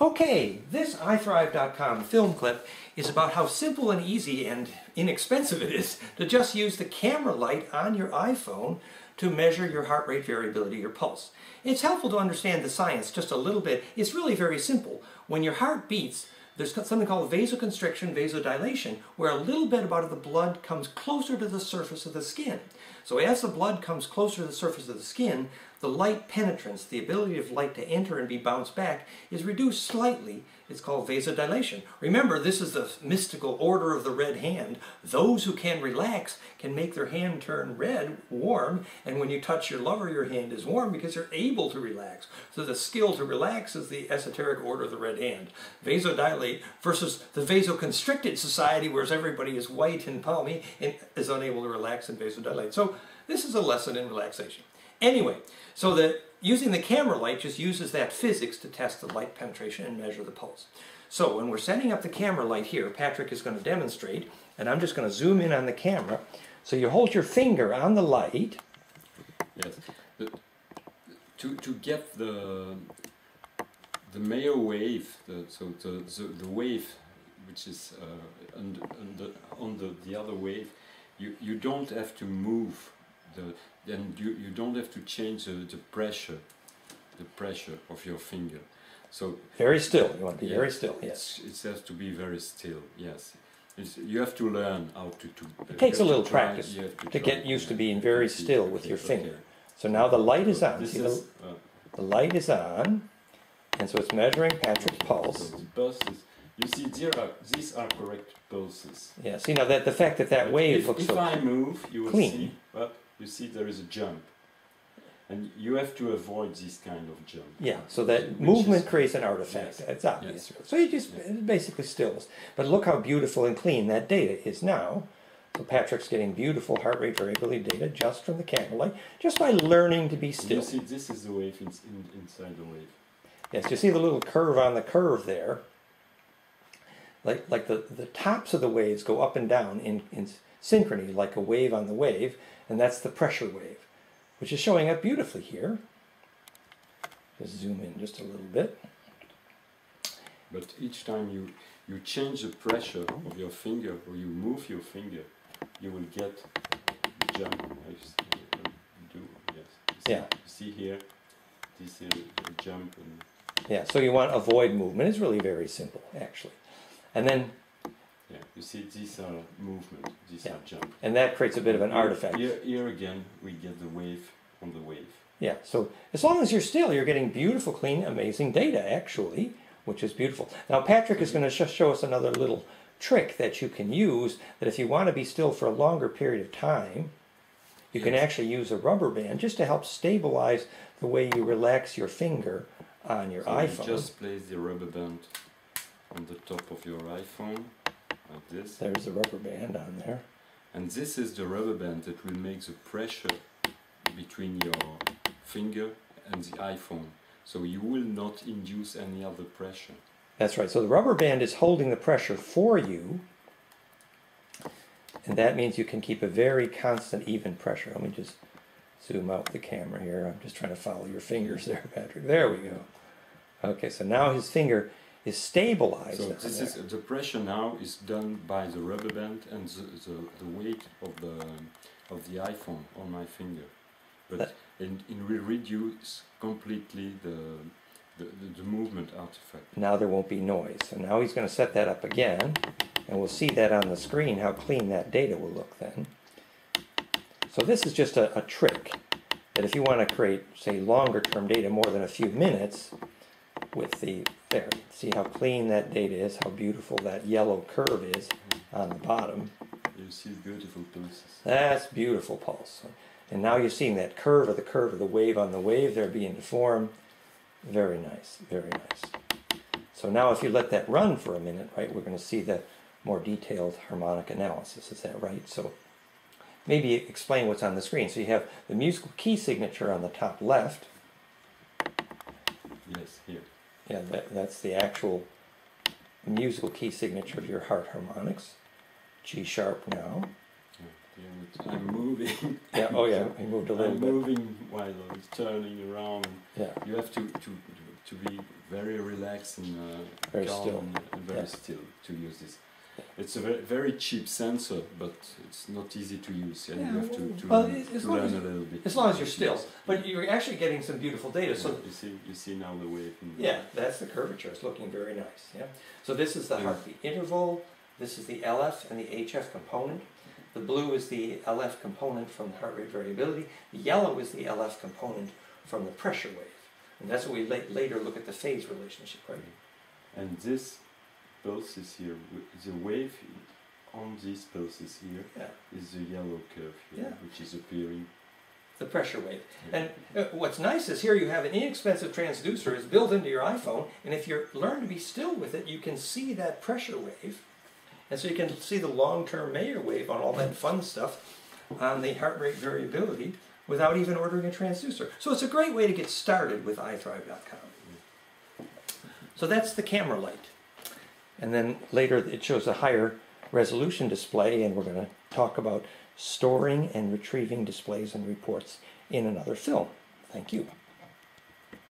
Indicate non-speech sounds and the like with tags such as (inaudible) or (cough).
Okay, this iThrve.com film clip is about how simple and easy and inexpensive it is to just use the camera light on your iPhone to measure your heart rate variability, your pulse. It's helpful to understand the science just a little bit. It's really very simple. When your heart beats, there's something called vasoconstriction, vasodilation, where a little bit of the blood comes closer to the surface of the skin. So as the blood comes closer to the surface of the skin, the light penetrance, the ability of light to enter and be bounced back, is reduced slightly. It's called vasodilation. Remember, this is the mystical order of the red hand. Those who can relax can make their hand turn red, warm, and when you touch your lover, your hand is warm because you're able to relax. So the skill to relax is the esoteric order of the red hand. Vasodilate versus the vasoconstricted society, where everybody is white and palmy and is unable to relax and vasodilate. So this is a lesson in relaxation. Anyway, so that using the camera light just uses that physics to test the light penetration and measure the pulse. So when we're setting up the camera light here, Patrick is going to demonstrate, and I'm just going to zoom in on the camera. So you hold your finger on the light. Yes. To, to get the the Mayer wave, the, so the, the, the wave which is uh, the, on the, the other wave, you, you don't have to move the, then you, you don't have to change the, the pressure, the pressure of your finger. So very still. You want to be yeah, very still. Yes. It has to be very still. Yes. It's, you have to learn how to. to it takes a little practice to, to get used to being very still with your finger. So now the light is on. See, is, the, uh, the light is on, and so it's measuring Patrick's pulse. Pulses. You see, these are, these are correct pulses. Yeah. See now that the fact that that but wave if, looks if so I move, you will clean. see. Well, you see there is a jump. And you have to avoid this kind of jump. Yeah, so that movement creates an artifact. Yes. It's obvious. Yes. So you just yes. basically stills. But look how beautiful and clean that data is now. So Patrick's getting beautiful heart rate variability data just from the camera light, just by learning to be still. You see, this is the wave in, in, inside the wave. Yes, you see the little curve on the curve there. Like, like the, the tops of the waves go up and down in, in synchrony, like a wave on the wave, and that's the pressure wave, which is showing up beautifully here. Just zoom in just a little bit. But each time you, you change the pressure of your finger or you move your finger, you will get the jump. Do, yes. See, yeah. See here, this is a jump. And yeah, so you want to avoid movement. It's really very simple, actually. And then yeah, you see these are movement, these yeah. are jump. And that creates a bit of an artifact. Here, here again, we get the wave on the wave. Yeah, so as long as you're still, you're getting beautiful, clean, amazing data, actually, which is beautiful. Now, Patrick is going to just show us another little trick that you can use, that if you want to be still for a longer period of time, you yes. can actually use a rubber band just to help stabilize the way you relax your finger on your so iPhone. You just place the rubber band on the top of your iPhone like this. There's a rubber band on there. And this is the rubber band that will make the pressure between your finger and the iPhone. So you will not induce any other pressure. That's right. So the rubber band is holding the pressure for you. And that means you can keep a very constant, even pressure. Let me just zoom out the camera here. I'm just trying to follow your fingers there, Patrick. There we go. Okay, so now his finger is stabilized. So this is the pressure now is done by the rubber band and the, the, the weight of the of the iPhone on my finger, but that and it will reduce completely the, the, the movement artifact. Now there won't be noise. So now he's going to set that up again, and we'll see that on the screen how clean that data will look then. So this is just a, a trick that if you want to create, say, longer term data, more than a few minutes, with the, there, see how clean that data is, how beautiful that yellow curve is on the bottom. You see beautiful pulses. That's beautiful pulse. And now you're seeing that curve of the curve of the wave on the wave there being deformed. Very nice, very nice. So now if you let that run for a minute, right, we're going to see the more detailed harmonic analysis. Is that right? So maybe explain what's on the screen. So you have the musical key signature on the top left. Yes, here. Yeah, that, that's the actual musical key signature of your heart harmonics. G sharp now. I'm moving. Yeah, oh yeah, (laughs) he moved a little I'm bit. moving while it's turning around. Yeah. You have to, to, to be very relaxed and uh, Very calm still. and, and very Yeah. still to use this. It's a very, very cheap sensor, but it's not easy to use. And Yeah, you have to, to well, learn, as to long learn as- a little bit. As long as you're Yes. still, but you're actually getting some beautiful data. So you see, you see now the wave. Yeah, that's the curvature. It's looking very nice. Yeah. So this is the Yeah. heartbeat interval. This is the LF and the HF component. The blue is the LF component from the heart rate variability. The yellow is the LF component from the pressure wave. And that's what we la- later look at the phase relationship, right? And this pulses here, the wave on these pulses here Yeah. is the yellow curve here, Yeah. which is appearing. The pressure wave. And uh, what's nice is here you have an inexpensive transducer. It's built into your iPhone, and if you learn to be still with it, you can see that pressure wave, and so you can see the long-term Mayer wave on all that fun stuff on the heart rate variability without even ordering a transducer. So it's a great way to get started with iThrve.com. So that's the camera light, and then later it shows a higher resolution display, and we're going to talk about storing and retrieving displays and reports in another film. Thank you.